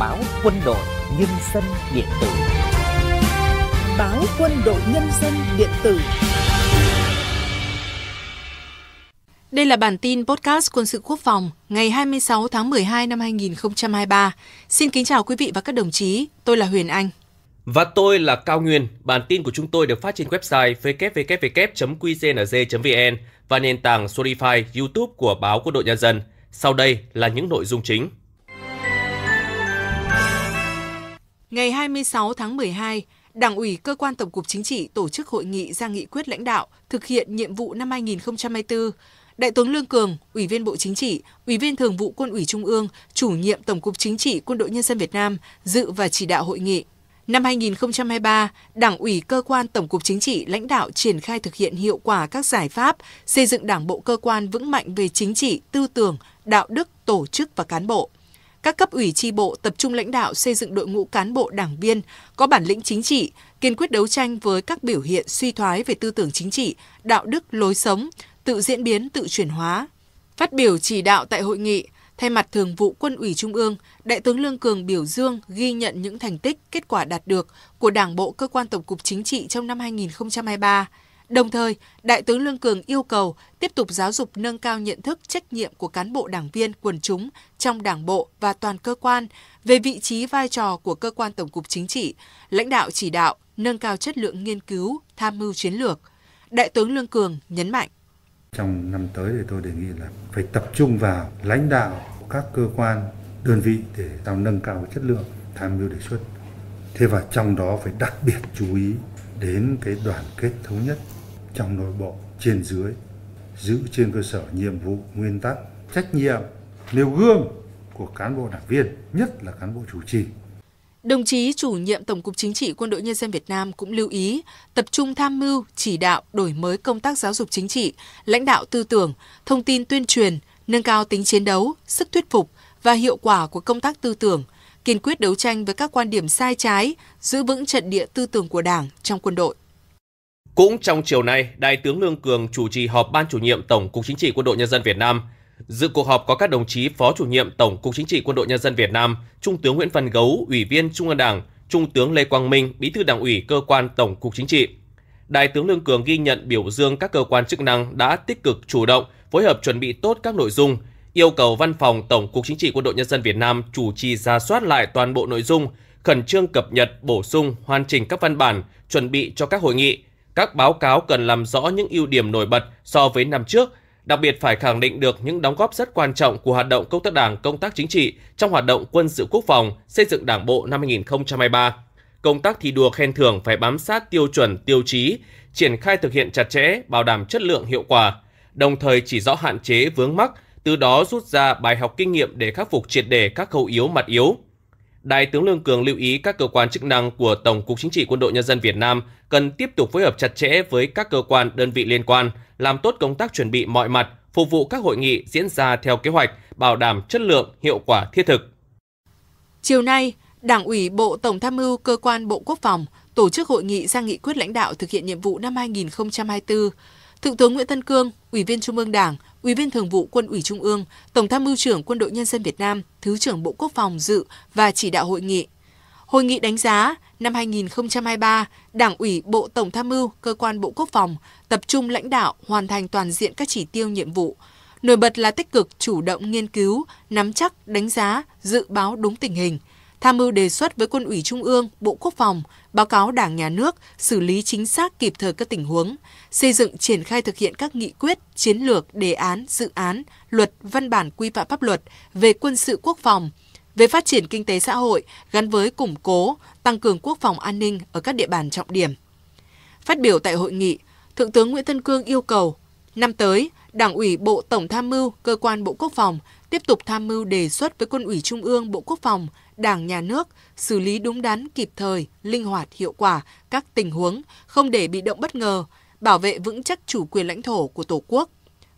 báo quân đội nhân dân điện tử báo quân đội nhân dân điện tử Đây là bản tin podcast quân sự quốc phòng ngày 26 tháng 12 năm 2023. Xin kính chào quý vị và các đồng chí, tôi là Huyền Anh. Và tôi là Cao Nguyên. Bản tin của chúng tôi được phát trên website www.qznz.vn và nền tảng Spotify, YouTube của báo Quân đội Nhân dân. Sau đây là những nội dung chính. Ngày 26 tháng 12, Đảng ủy Cơ quan Tổng cục Chính trị tổ chức hội nghị ra nghị quyết lãnh đạo thực hiện nhiệm vụ năm 2024. Đại tướng Lương Cường, Ủy viên Bộ Chính trị, Ủy viên Thường vụ Quân ủy Trung ương, chủ nhiệm Tổng cục Chính trị Quân đội Nhân dân Việt Nam dự và chỉ đạo hội nghị. Năm 2023, Đảng ủy cơ quan Tổng cục Chính trị lãnh đạo triển khai thực hiện hiệu quả các giải pháp xây dựng Đảng bộ cơ quan vững mạnh về chính trị, tư tưởng, đạo đức, tổ chức và cán bộ. Các cấp ủy tri bộ tập trung lãnh đạo xây dựng đội ngũ cán bộ đảng viên có bản lĩnh chính trị, kiên quyết đấu tranh với các biểu hiện suy thoái về tư tưởng chính trị, đạo đức, lối sống, tự diễn biến, tự chuyển hóa. Phát biểu chỉ đạo tại hội nghị, Thay mặt Thường vụ Quân ủy Trung ương, Đại tướng Lương Cường biểu dương ghi nhận những thành tích, kết quả đạt được của Đảng bộ Cơ quan Tổng cục Chính trị trong năm 2023. Đồng thời, Đại tướng Lương Cường yêu cầu tiếp tục giáo dục nâng cao nhận thức trách nhiệm của cán bộ đảng viên quần chúng trong đảng bộ và toàn cơ quan về vị trí vai trò của cơ quan Tổng cục Chính trị, lãnh đạo chỉ đạo, nâng cao chất lượng nghiên cứu, tham mưu chiến lược. Đại tướng Lương Cường nhấn mạnh. Trong năm tới thì tôi đề nghị là phải tập trung vào lãnh đạo các cơ quan, đơn vị để tạo nâng cao chất lượng tham mưu đề xuất. Thế và trong đó phải đặc biệt chú ý đến cái đoàn kết thống nhất trong nội bộ, trên dưới, giữ trên cơ sở nhiệm vụ, nguyên tắc, trách nhiệm, nêu gương của cán bộ đảng viên, nhất là cán bộ chủ trì. Đồng chí chủ nhiệm Tổng cục Chính trị Quân đội Nhân dân Việt Nam cũng lưu ý tập trung tham mưu, chỉ đạo, đổi mới công tác giáo dục chính trị, lãnh đạo tư tưởng, thông tin tuyên truyền, nâng cao tính chiến đấu, sức thuyết phục và hiệu quả của công tác tư tưởng, kiên quyết đấu tranh với các quan điểm sai trái, giữ vững trận địa tư tưởng của Đảng trong quân đội. Cũng trong chiều nay, Đại tướng Lương Cường chủ trì họp Ban chủ nhiệm Tổng cục Chính trị Quân đội Nhân dân Việt Nam. Dự cuộc họp có các đồng chí Phó chủ nhiệm Tổng cục Chính trị Quân đội Nhân dân Việt Nam, Trung tướng Nguyễn Văn Gấu, Ủy viên Trung ương Đảng, Trung tướng Lê Quang Minh, Bí thư Đảng ủy Cơ quan Tổng cục Chính trị. Đại tướng Lương Cường ghi nhận biểu dương các cơ quan chức năng đã tích cực chủ động phối hợp chuẩn bị tốt các nội dung, yêu cầu Văn phòng Tổng cục Chính trị Quân đội Nhân dân Việt Nam chủ trì ra soát lại toàn bộ nội dung, khẩn trương cập nhật, bổ sung, hoàn chỉnh các văn bản, chuẩn bị cho các hội nghị. Các báo cáo cần làm rõ những ưu điểm nổi bật so với năm trước, đặc biệt phải khẳng định được những đóng góp rất quan trọng của hoạt động công tác đảng, công tác chính trị trong hoạt động quân sự quốc phòng, xây dựng đảng bộ năm 2023. Công tác thi đua khen thưởng phải bám sát tiêu chuẩn, tiêu chí, triển khai thực hiện chặt chẽ, bảo đảm chất lượng hiệu quả đồng thời chỉ rõ hạn chế vướng mắc, từ đó rút ra bài học kinh nghiệm để khắc phục triệt đề các khâu yếu mặt yếu. Đại tướng Lương Cường lưu ý các cơ quan chức năng của Tổng cục Chính trị Quân đội Nhân dân Việt Nam cần tiếp tục phối hợp chặt chẽ với các cơ quan đơn vị liên quan, làm tốt công tác chuẩn bị mọi mặt, phục vụ các hội nghị diễn ra theo kế hoạch, bảo đảm chất lượng, hiệu quả thiết thực. Chiều nay, Đảng ủy Bộ Tổng tham mưu Cơ quan Bộ Quốc phòng tổ chức hội nghị ra nghị quyết lãnh đạo thực hiện nhiệm vụ năm 2024 Thượng tướng Nguyễn Tân Cương, Ủy viên Trung ương Đảng, Ủy viên Thường vụ Quân ủy Trung ương, Tổng tham mưu trưởng Quân đội Nhân dân Việt Nam, Thứ trưởng Bộ Quốc phòng dự và chỉ đạo hội nghị. Hội nghị đánh giá năm 2023, Đảng ủy Bộ Tổng tham mưu Cơ quan Bộ Quốc phòng tập trung lãnh đạo hoàn thành toàn diện các chỉ tiêu nhiệm vụ. Nổi bật là tích cực chủ động nghiên cứu, nắm chắc, đánh giá, dự báo đúng tình hình – tham mưu đề xuất với Quân ủy Trung ương, Bộ Quốc phòng, báo cáo Đảng Nhà nước, xử lý chính xác kịp thời các tình huống, xây dựng triển khai thực hiện các nghị quyết, chiến lược, đề án, dự án, luật, văn bản quy phạm pháp luật về quân sự quốc phòng, về phát triển kinh tế xã hội gắn với củng cố, tăng cường quốc phòng an ninh ở các địa bàn trọng điểm. Phát biểu tại hội nghị, Thượng tướng Nguyễn Tân Cương yêu cầu năm tới, Đảng ủy Bộ Tổng tham mưu, Cơ quan Bộ Quốc phòng tiếp tục tham mưu đề xuất với Quân ủy Trung ương Bộ Quốc phòng, Đảng, Nhà nước xử lý đúng đắn, kịp thời, linh hoạt, hiệu quả các tình huống, không để bị động bất ngờ, bảo vệ vững chắc chủ quyền lãnh thổ của Tổ quốc.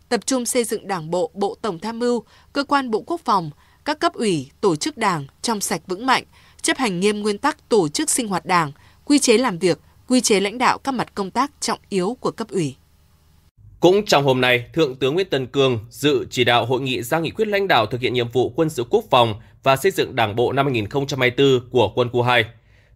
Tập trung xây dựng Đảng bộ, Bộ Tổng tham mưu, cơ quan Bộ Quốc phòng, các cấp ủy, tổ chức Đảng trong sạch vững mạnh, chấp hành nghiêm nguyên tắc tổ chức sinh hoạt Đảng, quy chế làm việc, quy chế lãnh đạo các mặt công tác trọng yếu của cấp ủy. Cũng trong hôm nay, Thượng tướng Nguyễn Tân Cương dự chỉ đạo hội nghị ra nghị quyết lãnh đạo thực hiện nhiệm vụ quân sự quốc phòng và xây dựng Đảng bộ năm 2024 của quân khu 2.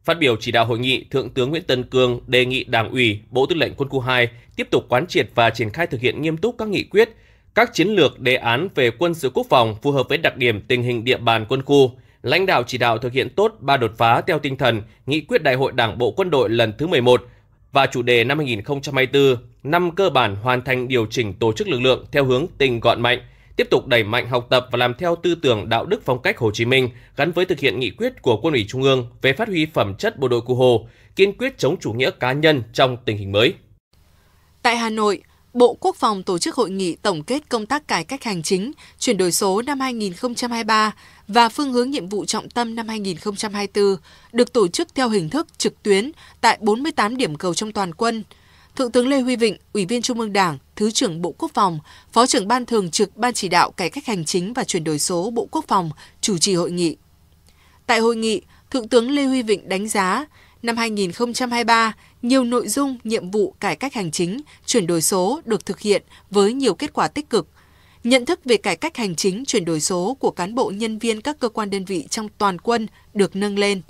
Phát biểu chỉ đạo hội nghị, Thượng tướng Nguyễn Tân Cương đề nghị Đảng ủy, Bộ Tư lệnh Quân khu 2 tiếp tục quán triệt và triển khai thực hiện nghiêm túc các nghị quyết, các chiến lược đề án về quân sự quốc phòng phù hợp với đặc điểm tình hình địa bàn quân khu, lãnh đạo chỉ đạo thực hiện tốt ba đột phá theo tinh thần nghị quyết Đại hội Đảng bộ quân đội lần thứ 11 và chủ đề năm 2024, năm cơ bản hoàn thành điều chỉnh tổ chức lực lượng theo hướng tinh gọn mạnh, tiếp tục đẩy mạnh học tập và làm theo tư tưởng đạo đức phong cách Hồ Chí Minh gắn với thực hiện nghị quyết của Quân ủy Trung ương về phát huy phẩm chất bộ đội Cụ Hồ, kiên quyết chống chủ nghĩa cá nhân trong tình hình mới. Tại Hà Nội, Bộ Quốc phòng tổ chức hội nghị tổng kết công tác cải cách hành chính, chuyển đổi số năm 2023 và phương hướng nhiệm vụ trọng tâm năm 2024 được tổ chức theo hình thức trực tuyến tại 48 điểm cầu trong toàn quân. Thượng tướng Lê Huy Vịnh, Ủy viên Trung ương Đảng, Thứ trưởng Bộ Quốc phòng, Phó trưởng Ban Thường trực Ban Chỉ đạo Cải cách Hành chính và Chuyển đổi số Bộ Quốc phòng chủ trì hội nghị. Tại hội nghị, Thượng tướng Lê Huy Vịnh đánh giá, năm 2023, nhiều nội dung, nhiệm vụ cải cách hành chính, chuyển đổi số được thực hiện với nhiều kết quả tích cực. Nhận thức về cải cách hành chính, chuyển đổi số của cán bộ nhân viên các cơ quan đơn vị trong toàn quân được nâng lên.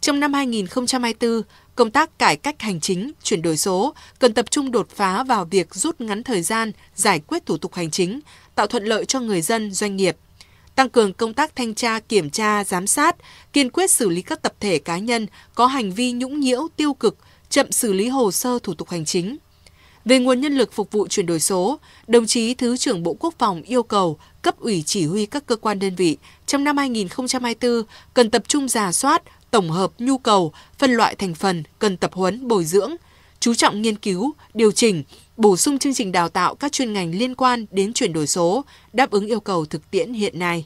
Trong năm 2024, công tác cải cách hành chính, chuyển đổi số cần tập trung đột phá vào việc rút ngắn thời gian giải quyết thủ tục hành chính, tạo thuận lợi cho người dân, doanh nghiệp – tăng cường công tác thanh tra, kiểm tra, giám sát, kiên quyết xử lý các tập thể cá nhân có hành vi nhũng nhiễu, tiêu cực, chậm xử lý hồ sơ thủ tục hành chính. Về nguồn nhân lực phục vụ chuyển đổi số, đồng chí Thứ trưởng Bộ Quốc phòng yêu cầu cấp ủy chỉ huy các cơ quan đơn vị trong năm 2024 cần tập trung giả soát, tổng hợp nhu cầu, phân loại thành phần, cần tập huấn, bồi dưỡng, chú trọng nghiên cứu, điều chỉnh, bổ sung chương trình đào tạo các chuyên ngành liên quan đến chuyển đổi số, đáp ứng yêu cầu thực tiễn hiện nay.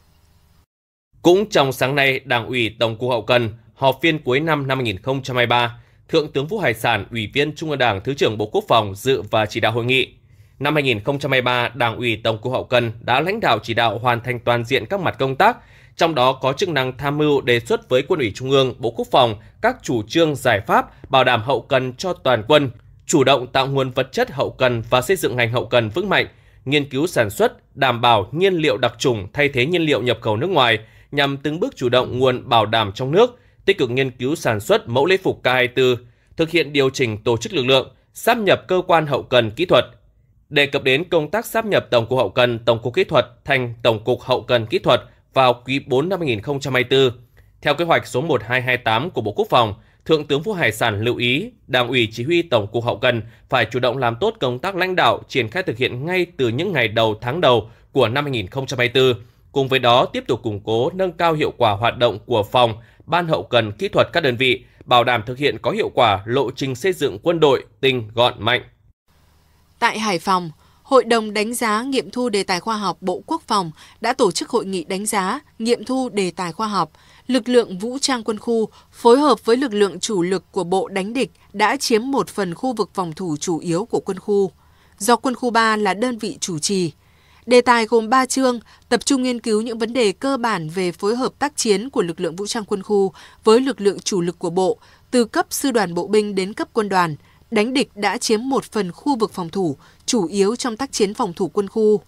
Cũng trong sáng nay, Đảng ủy Tổng cục Hậu cần họp phiên cuối năm năm 2023, Thượng tướng Vũ Hải Sản, Ủy viên Trung ương Đảng, Thứ trưởng Bộ Quốc phòng dự và chỉ đạo hội nghị. Năm 2023, Đảng ủy Tổng cục Hậu cần đã lãnh đạo chỉ đạo hoàn thành toàn diện các mặt công tác, trong đó có chức năng tham mưu đề xuất với Quân ủy Trung ương, Bộ Quốc phòng các chủ trương giải pháp bảo đảm hậu cần cho toàn quân, chủ động tạo nguồn vật chất hậu cần và xây dựng ngành hậu cần vững mạnh, nghiên cứu sản xuất, đảm bảo nhiên liệu đặc trùng thay thế nhiên liệu nhập khẩu nước ngoài nhằm từng bước chủ động nguồn bảo đảm trong nước, tích cực nghiên cứu sản xuất mẫu lễ phục K24, thực hiện điều chỉnh tổ chức lực lượng, sắp nhập cơ quan hậu cần kỹ thuật. Đề cập đến công tác sắp nhập Tổng cục Hậu cần, Tổng cục Kỹ thuật thành Tổng cục Hậu cần Kỹ thuật vào quý 4 năm 2024. Theo kế hoạch số 1228 của Bộ Quốc phòng, Thượng tướng Vũ Hải Sản lưu ý, Đảng ủy Chỉ huy Tổng cục Hậu cần phải chủ động làm tốt công tác lãnh đạo, triển khai thực hiện ngay từ những ngày đầu tháng đầu của năm 2024. Cùng với đó, tiếp tục củng cố nâng cao hiệu quả hoạt động của phòng, ban hậu cần kỹ thuật các đơn vị, bảo đảm thực hiện có hiệu quả lộ trình xây dựng quân đội tinh gọn mạnh. Tại Hải Phòng, Hội đồng đánh giá nghiệm thu đề tài khoa học Bộ Quốc phòng đã tổ chức hội nghị đánh giá nghiệm thu đề tài khoa học. Lực lượng vũ trang quân khu phối hợp với lực lượng chủ lực của Bộ đánh địch đã chiếm một phần khu vực phòng thủ chủ yếu của quân khu. Do quân khu 3 là đơn vị chủ trì, Đề tài gồm 3 chương, tập trung nghiên cứu những vấn đề cơ bản về phối hợp tác chiến của lực lượng vũ trang quân khu với lực lượng chủ lực của Bộ, từ cấp sư đoàn bộ binh đến cấp quân đoàn. Đánh địch đã chiếm một phần khu vực phòng thủ, chủ yếu trong tác chiến phòng thủ quân khu.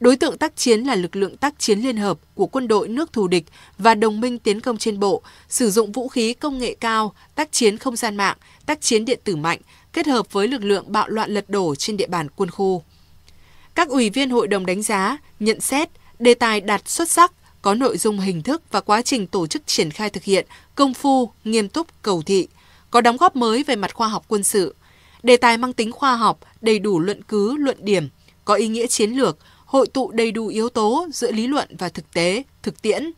Đối tượng tác chiến là lực lượng tác chiến liên hợp của quân đội nước thù địch và đồng minh tiến công trên bộ, sử dụng vũ khí công nghệ cao, tác chiến không gian mạng, tác chiến điện tử mạnh, kết hợp với lực lượng bạo loạn lật đổ trên địa bàn quân khu. Các ủy viên hội đồng đánh giá, nhận xét, đề tài đạt xuất sắc, có nội dung hình thức và quá trình tổ chức triển khai thực hiện, công phu, nghiêm túc, cầu thị, có đóng góp mới về mặt khoa học quân sự. Đề tài mang tính khoa học, đầy đủ luận cứ, luận điểm, có ý nghĩa chiến lược, hội tụ đầy đủ yếu tố giữa lý luận và thực tế, thực tiễn.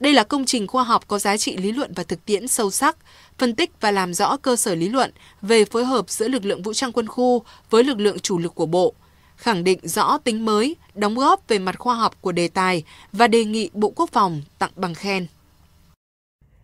Đây là công trình khoa học có giá trị lý luận và thực tiễn sâu sắc, phân tích và làm rõ cơ sở lý luận về phối hợp giữa lực lượng vũ trang quân khu với lực lượng chủ lực của Bộ, khẳng định rõ tính mới, đóng góp về mặt khoa học của đề tài và đề nghị Bộ Quốc phòng tặng bằng khen.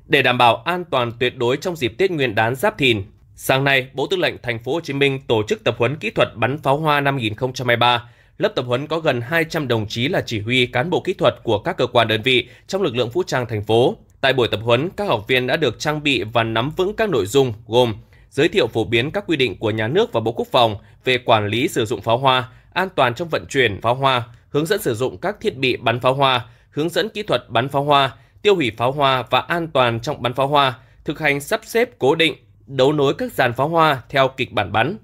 Để đảm bảo an toàn tuyệt đối trong dịp Tết Nguyên đán Giáp Thìn, sáng nay Bộ Tư lệnh Thành phố Hồ Chí Minh tổ chức tập huấn kỹ thuật bắn pháo hoa năm 2023. Lớp tập huấn có gần 200 đồng chí là chỉ huy cán bộ kỹ thuật của các cơ quan đơn vị trong lực lượng vũ trang thành phố. Tại buổi tập huấn, các học viên đã được trang bị và nắm vững các nội dung gồm giới thiệu phổ biến các quy định của nhà nước và Bộ Quốc phòng về quản lý sử dụng pháo hoa, an toàn trong vận chuyển pháo hoa, hướng dẫn sử dụng các thiết bị bắn pháo hoa, hướng dẫn kỹ thuật bắn pháo hoa, tiêu hủy pháo hoa và an toàn trong bắn pháo hoa, thực hành sắp xếp cố định, đấu nối các dàn pháo hoa theo kịch bản bắn.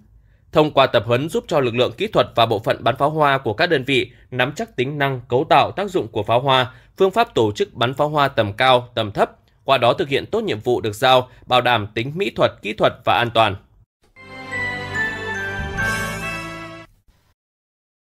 Thông qua tập huấn giúp cho lực lượng kỹ thuật và bộ phận bắn pháo hoa của các đơn vị nắm chắc tính năng, cấu tạo, tác dụng của pháo hoa, phương pháp tổ chức bắn pháo hoa tầm cao, tầm thấp, qua đó thực hiện tốt nhiệm vụ được giao, bảo đảm tính mỹ thuật, kỹ thuật và an toàn.